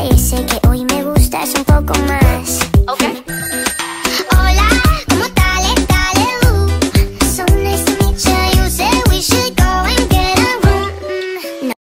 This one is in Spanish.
parece que hoy me gustas un poco más.